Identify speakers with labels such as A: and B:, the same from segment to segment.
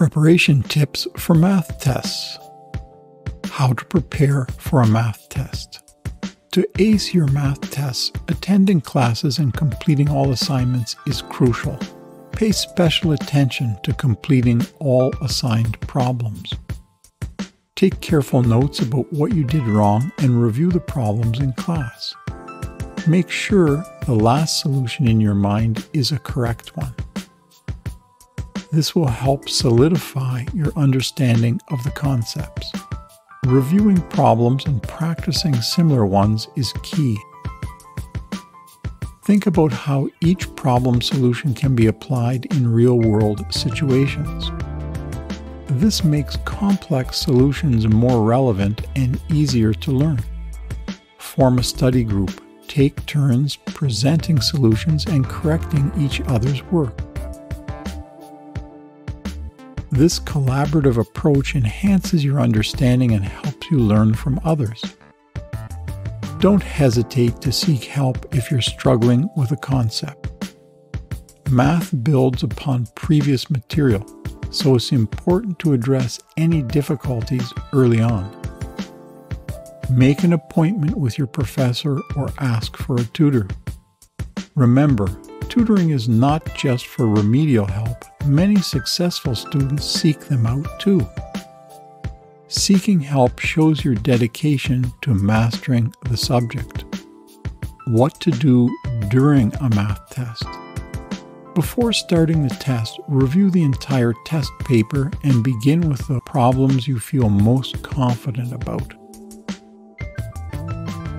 A: Preparation tips for math tests. How to prepare for a math test. To ace your math tests, attending classes and completing all assignments is crucial. Pay special attention to completing all assigned problems. Take careful notes about what you did wrong and review the problems in class. Make sure the last solution in your mind is a correct one. This will help solidify your understanding of the concepts. Reviewing problems and practicing similar ones is key. Think about how each problem solution can be applied in real world situations. This makes complex solutions more relevant and easier to learn. Form a study group. Take turns presenting solutions and correcting each other's work. This collaborative approach enhances your understanding and helps you learn from others. Don't hesitate to seek help if you're struggling with a concept. Math builds upon previous material, so it's important to address any difficulties early on. Make an appointment with your professor or ask for a tutor. Remember, tutoring is not just for remedial help, many successful students seek them out too. Seeking help shows your dedication to mastering the subject. What to do during a math test. Before starting the test, review the entire test paper and begin with the problems you feel most confident about.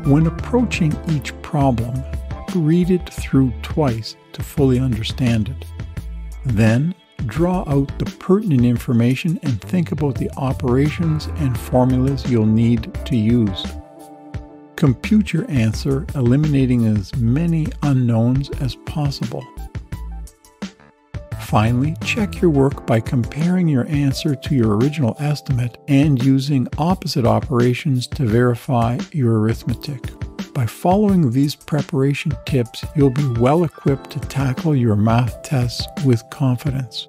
A: When approaching each problem, read it through twice to fully understand it. Then, draw out the pertinent information and think about the operations and formulas you'll need to use. Compute your answer, eliminating as many unknowns as possible. Finally, check your work by comparing your answer to your original estimate and using opposite operations to verify your arithmetic. By following these preparation tips, you'll be well equipped to tackle your math tests with confidence.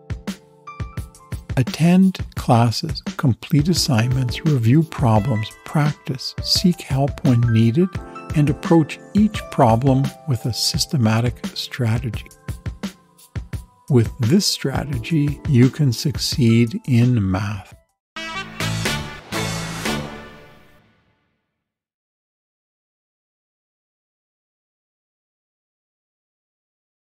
A: Attend classes, complete assignments, review problems, practice, seek help when needed, and approach each problem with a systematic strategy. With this strategy, you can succeed in math.